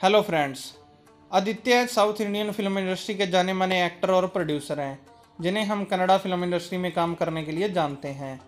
Hello friends, Aditya south Indian film industry के जाने माने एक्टर और प्रोड्यूसर हैं, जिन्हें हम कनाडा फ़िल्म इंडस्ट्री में काम करने के लिए जानते हैं।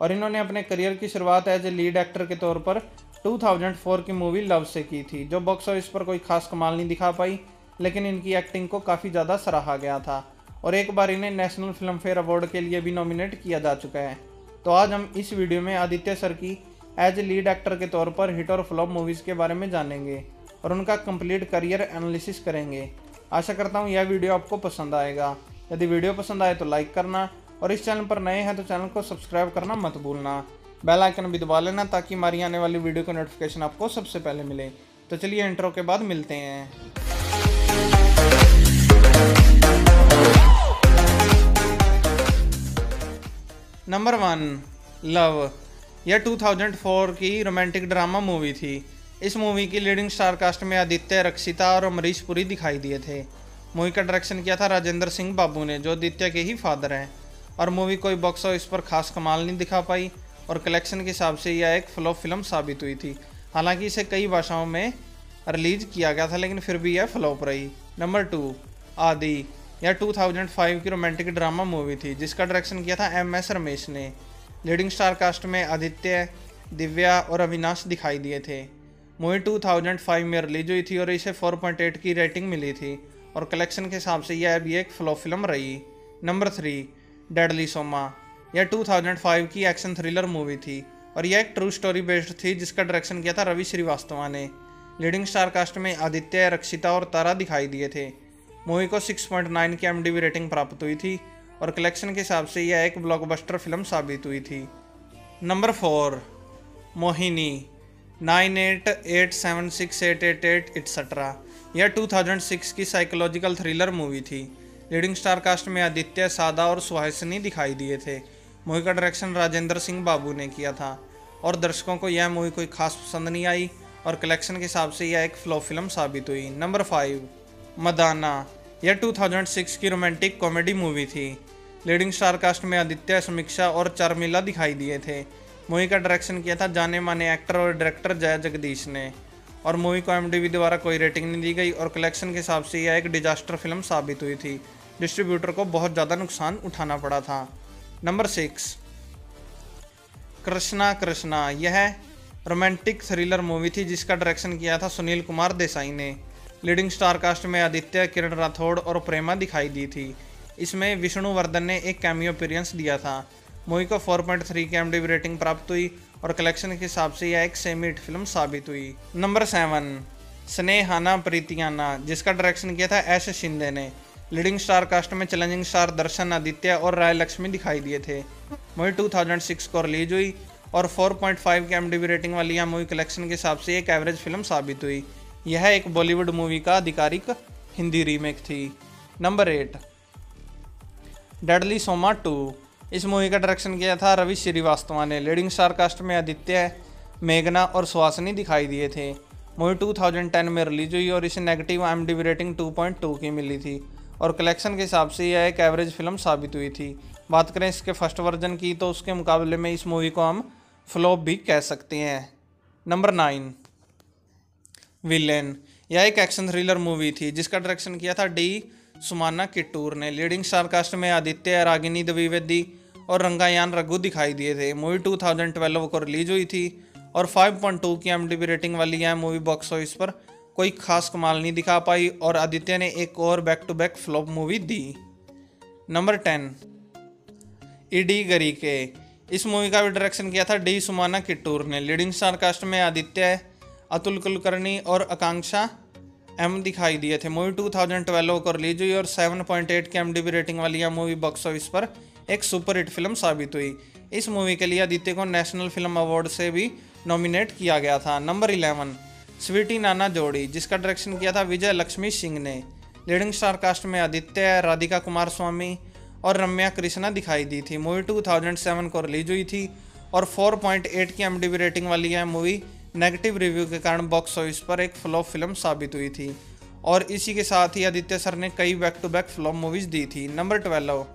और इन्होंने अपने करियर की शुरुआत एज ए लीड एक्टर के तौर पर 2004 की मूवी लव से की थी, जो बॉक्स ऑफ़िस पर कोई खास कमाल नहीं दिखा पाई, लेकिन इनकी एक्टिंग को काफ़ी ज़्यादा सराहा गया था। और एक बार इन्हें नेशनल फ़िल्म फेयर अवार्ड के लिए भी नॉमिनेट किया जा चुका है। तो आज हम इस वीडियो में आदित्य सर की, एज ए लीड एक्टर के तौर पर हिट और फ्लॉप मूवीज़ के बारे में जानेंगे। और उनका कंप्लीट करियर एनालिसिस करेंगे। आशा करता हूँ यह वीडियो आपको पसंद आएगा। यदि वीडियो पसंद आए तो लाइक करना और इस चैनल पर नए हैं तो चैनल को सब्सक्राइब करना मत भूलना। बेल आइकन भी दबा लेना ताकि हमारी आने वाली वीडियो का नोटिफिकेशन आपको सबसे पहले मिले। तो चलिए इंट्रो के बाद मिलते हैं। नंबर वन लव यह 2004 की रोमांटिक ड्रामा मूवी थी। इस मूवी की लीडिंग स्टार कास्ट में आदित्य, रक्षिता और अमरीश पुरी दिखाई दिए थे। मूवी का डायरेक्शन किया था राजेंद्र सिंह बाबू ने, जो आदित्य के ही फादर हैं। और मूवी कोई बॉक्स ऑफ़िस पर खास कमाल नहीं दिखा पाई और कलेक्शन के हिसाब से यह एक फ्लॉप फ़िल्म साबित हुई थी। हालाँकि इसे कई भाषाओं में रिलीज़ किया गया था, लेकिन फिर भी यह फ्लॉप रही। नंबर टू आदि। यह 2005 की रोमांटिक ड्रामा मूवी थी, जिसका डायरेक्शन किया था एम एस रमेश ने। लीडिंग स्टार कास्ट में आदित्य, दिव्या और अविनाश दिखाई दिए थे। मूवी 2005 में रिलीज़ हुई थी और इसे 4.8 की रेटिंग मिली थी और कलेक्शन के हिसाब से यह भी एक फ्लॉप फ़िल्म रही। नंबर थ्री डेडली सोमा यह 2005 की एक्शन थ्रिलर मूवी थी और यह एक ट्रू स्टोरी बेस्ड थी जिसका डायरेक्शन किया था रवि श्रीवास्तवा ने। लीडिंग स्टार कास्ट में आदित्य, रक्षिता और तारा दिखाई दिए थे। मूवी को 6.9 की एमडीबी रेटिंग प्राप्त हुई थी और कलेक्शन के हिसाब से यह एक ब्लॉकबस्टर फ़िल्म साबित हुई थी। Number four Mohini. Nine eight eight seven six eight eight eight etcetera यह 2006 की साइकोलॉजिकल थ्रिलर मूवी थी। लीडिंग स्टार कास्ट में आदित्य, सादा और सुहासिनी दिखाई दिए थे। मूवी का डायरेक्शन राजेंद्र सिंह बाबू ने किया था। और दर्शकों को यह मूवी कोई खास पसंद नहीं आई और कलेक्शन के हिसाब से यह एक फ्लो फ़िल्म साबित हुई। Number five Madana. यह 2006 की रोमांटिक कॉमेडी मूवी थी। लीडिंग स्टार कास्ट में आदित्य, समीक्षा और चारमिला दिखाई दिए थे। मूवी का डायरेक्शन किया था, जाने माने एक्टर और डायरेक्टर जया जगदीश ने। और मूवी को एम द्वारा कोई रेटिंग नहीं दी गई और कलेक्शन के हिसाब से यह एक डिजास्टर फ़िल्म साबित हुई थी। डिस्ट्रीब्यूटर को बहुत ज़्यादा नुकसान उठाना पड़ा था। Number six Krishna Krishna. यह रोमांटिक थ्रिलर मूवी थी जिसका डायरेक्शन किया था सुनील कुमार देसाई ने। लीडिंग स्टार कास्ट में आदित्य, किरण राठौड़ और प्रेमा दिखाई दी थी। इसमें विष्णुवर्धन ने एक कैमियो अपीरियंस दिया था। मूवी को 4.3 की एम रेटिंग प्राप्त हुई और कलेक्शन के हिसाब से यह एक सेमी हिट फ़िल्म साबित हुई। नंबर सेवन स्नेहाना प्रीतियाना, जिसका डायरेक्शन किया था एस शिंदे ने। लीडिंग स्टार कास्ट में चैलेंजिंग स्टार दर्शन, आदित्य और राय लक्ष्मी दिखाई दिए थे। मूवी 2006 को रिलीज़ हुई और 4.5 की एम रेटिंग वाली यह मूवी कलेक्शन के हिसाब से एक एवरेज फ़िल्म साबित हुई। यह एक बॉलीवुड मूवी का आधिकारिक हिंदी रीमेक थी। Number eight deadly Soma two इस मूवी का डायरेक्शन किया था रवि श्रीवास्तवा ने। लीडिंग स्टार कास्ट में आदित्य, मेघना और सुहासिनी दिखाई दिए थे। मूवी 2010 में रिलीज़ हुई और इसे नेगेटिव एम रेटिंग 2.2 की मिली थी। और कलेक्शन के हिसाब से यह एक एवरेज फ़िल्म साबित हुई थी। बात करें इसके फ़र्स्ट वर्जन की तो उसके मुकाबले में इस मूवी को हम फ्लॉप भी कह सकते हैं। नंबर नाइन विलेन यह एक एक्शन थ्रिलर मूवी थी, जिसका डायरेक्शन किया था डी सुमाना किट्टूर ने। लीडिंग स्टार कास्ट में आदित्य, रागिनी, द्विवेदी और रंगायान रघु दिखाई दिए थे। मूवी 2012 को रिलीज़ हुई थी और 5.2 की एमडीबी रेटिंग वाली यह मूवी बॉक्स ऑफ़िस पर कोई खास कमाल नहीं दिखा पाई और आदित्य ने एक और back to back flop movie the number ten ED गरी के इस मूवी का भी डायरेक्शन किया था डी सुमाना किट्टूर ने। लीडिंग स्टार कास्ट में आदित्य, अतुल कुलकर्णी और आकांक्षा एम दिखाई दिए थे। मूवी 2012 को रिलीज़ हुई और 7.8 की एमडीबी रेटिंग वाली यह मूवी बॉक्स ऑफ़िस पर एक सुपर हिट फ़िल्म साबित हुई। इस मूवी के लिए आदित्य को नेशनल फ़िल्म अवार्ड से भी नॉमिनेट किया गया था। नंबर इलेवन, स्वीटी नाना जोड़ी, जिसका डायरेक्शन किया था विजय लक्ष्मी सिंह ने। लीडिंग स्टार कास्ट में आदित्य, राधिका कुमार स्वामी और रम्या कृष्णा दिखाई दी थी। मूवी 2007 को रिलीज़ हुई थी और 4.8 की एमडीबी रेटिंग वाली यह मूवी नेगेटिव रिव्यू के कारण बॉक्स ऑफ़िस पर एक फ्लॉप फ़िल्म साबित हुई थी। और इसी के साथ ही आदित्य सर ने कई back to back flop movies दी थी। नंबर ट्वेल्व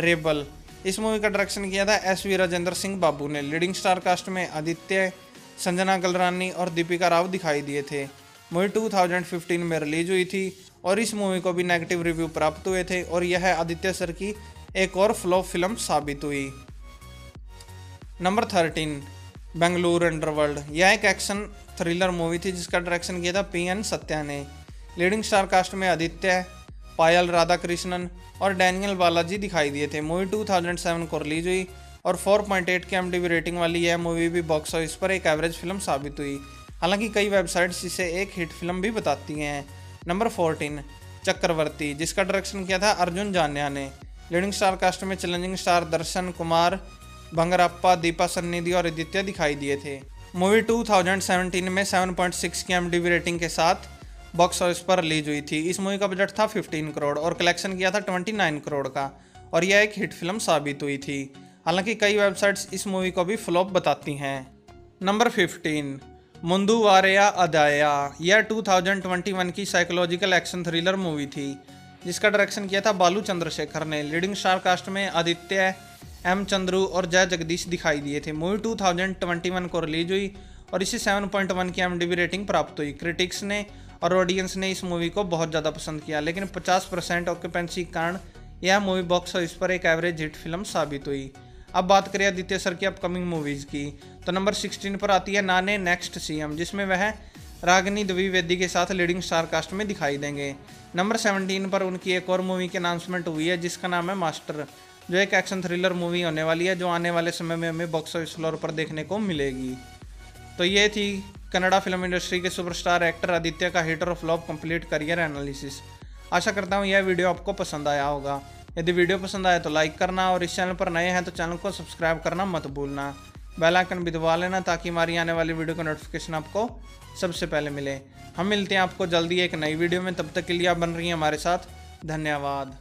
रेबल इस मूवी का डायरेक्शन किया था एस वी राजेंद्र सिंह बाबू ने। लीडिंग स्टार कास्ट में आदित्य, संजना गलरानी और दीपिका राव दिखाई दिए थे। मूवी 2015 में रिलीज़ हुई थी और इस मूवी को भी नेगेटिव रिव्यू प्राप्त हुए थे और यह आदित्य सर की एक और फ्लॉप फ़िल्म साबित हुई। नंबर थर्टीन बेंगलुरु अंडरवर्ल्ड यह एक एक्शन थ्रिलर मूवी थी जिसका डायरेक्शन किया था पी एन सत्या ने। लीडिंग स्टार कास्ट में आदित्य पायल राधाकृष्णन और डैनियल बालाजी दिखाई दिए थे। मूवी 2007 को रिलीज़ हुई और 4.8 के एमडीबी रेटिंग वाली यह मूवी भी बॉक्स ऑफ़िस पर एक एवरेज फ़िल्म साबित हुई। हालाँकि कई वेबसाइट्स इसे एक हिट फ़िल्म भी बताती हैं। नंबर 14 चक्रवर्ती, जिसका डायरेक्शन किया था अर्जुन जान्या ने। लीडिंग स्टार कास्ट में चैलेंजिंग स्टार दर्शन कुमार, भंगरप्पा, दीपा सन्निधि और आदित्य दिखाई दिए थे। मूवी 2017 में 7.6 की एम रेटिंग के साथ बॉक्स ऑफ़िस पर रिलीज़ हुई थी। इस मूवी का बजट था 15 करोड़ और कलेक्शन किया था 29 करोड़ का और यह एक हिट फ़िल्म साबित हुई थी। हालाँकि कई वेबसाइट्स इस मूवी को भी फ्लॉप बताती हैं। नंबर 15 मुंदू वारिया अदाया। यह 2021 की साइकोलॉजिकल एक्शन थ्रिलर मूवी थी, जिसका डायरेक्शन किया था बालू चंद्रशेखर ने। लीडिंग स्टार कास्ट में आदित्य एम चंद्रू और जय जगदीश दिखाई दिए थे। मूवी 2021 को रिलीज़ हुई और इसे 7.1 की एम रेटिंग प्राप्त हुई। क्रिटिक्स ने और ऑडियंस ने इस मूवी को बहुत ज़्यादा पसंद किया, लेकिन 50 परसेंट ऑक्यूपेंसी के कारण यह मूवी बॉक्स ऑफ़िस पर एक एवरेज हिट फ़िल्म साबित हुई। अब बात करें आदित्य सर की अपकमिंग मूवीज़ की तो नंबर 16 पर आती है नाने नेक्स्ट सीएम जिसमें वह रागनी द्विवेदी के साथ लीडिंग स्टार कास्ट में दिखाई देंगे। नंबर 17 पर उनकी एक और मूवी की अनाउंसमेंट हुई है, जिसका नाम है मास्टर जो एक एक्शन थ्रिलर मूवी होने वाली है, जो आने वाले समय में हमें बॉक्स ऑफ़िस फ्लोर पर देखने को मिलेगी। तो ये थी कनाडा फ़िल्म इंडस्ट्री के सुपरस्टार एक्टर आदित्य का हिट और फ्लॉप कंप्लीट करियर एनालिसिस आशा करता हूँ यह वीडियो आपको पसंद आया होगा। यदि वीडियो पसंद आए तो लाइक करना और इस चैनल पर नए हैं तो चैनल को सब्सक्राइब करना मत भूलना। बेल आइकन भी दबा लेना ताकि हमारी आने वाली वीडियो का नोटिफिकेशन आपको सबसे पहले मिले। हम मिलते हैं आपको जल्दी एक नई वीडियो में। तब तक के लिए आप बन रही हैं हमारे साथ। धन्यवाद।